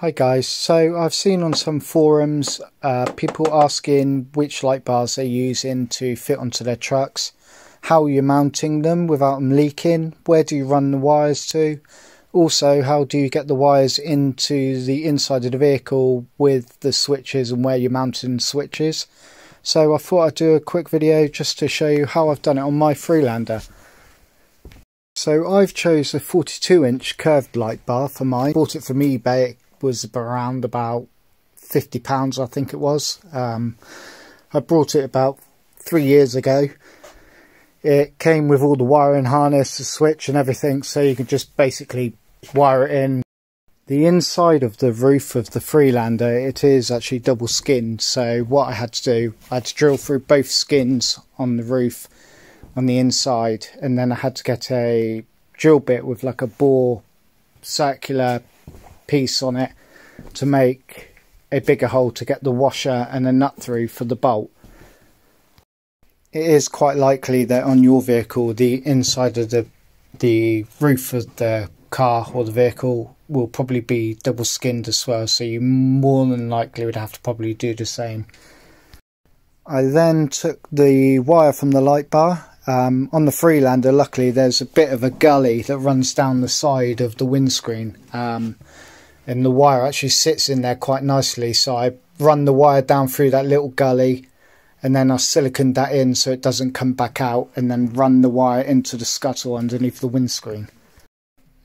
Hi guys, so I've seen on some forums uh, people asking which light bars they're using to fit onto their trucks, how you're mounting them without them leaking, where do you run the wires to, also how do you get the wires into the inside of the vehicle with the switches and where you're mounting switches. So I thought I'd do a quick video just to show you how I've done it on my Freelander. So I've chose a 42 inch curved light bar for mine, bought it from eBay, was around about fifty pounds, I think it was. Um, I brought it about three years ago. It came with all the wiring harness, the switch, and everything, so you could just basically wire it in. The inside of the roof of the Freelander, it is actually double skinned. So what I had to do, I had to drill through both skins on the roof on the inside, and then I had to get a drill bit with like a bore circular piece on it to make a bigger hole to get the washer and a nut through for the bolt. It is quite likely that on your vehicle the inside of the the roof of the car or the vehicle will probably be double skinned as well so you more than likely would have to probably do the same. I then took the wire from the light bar um, on the Freelander luckily there's a bit of a gully that runs down the side of the windscreen um, and the wire actually sits in there quite nicely so I run the wire down through that little gully and then I siliconed that in so it doesn't come back out and then run the wire into the scuttle underneath the windscreen.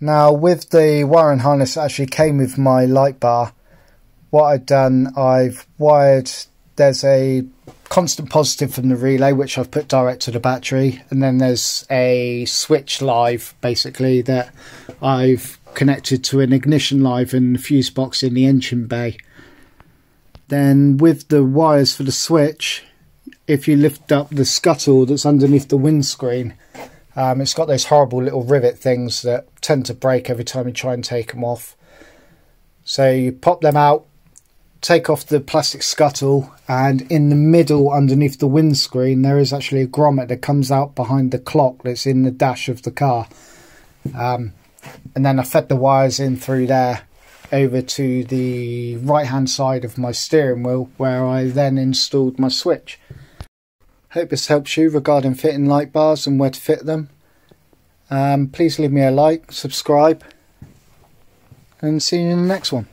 Now with the wiring harness that actually came with my light bar what I've done I've wired there's a constant positive from the relay which I've put direct to the battery and then there's a switch live basically that I've connected to an ignition live and fuse box in the engine bay. Then with the wires for the switch, if you lift up the scuttle that's underneath the windscreen, um, it's got those horrible little rivet things that tend to break every time you try and take them off. So you pop them out, take off the plastic scuttle, and in the middle underneath the windscreen there is actually a grommet that comes out behind the clock that's in the dash of the car. Um, and then I fed the wires in through there over to the right hand side of my steering wheel where I then installed my switch. Hope this helps you regarding fitting light bars and where to fit them. Um, please leave me a like, subscribe and see you in the next one.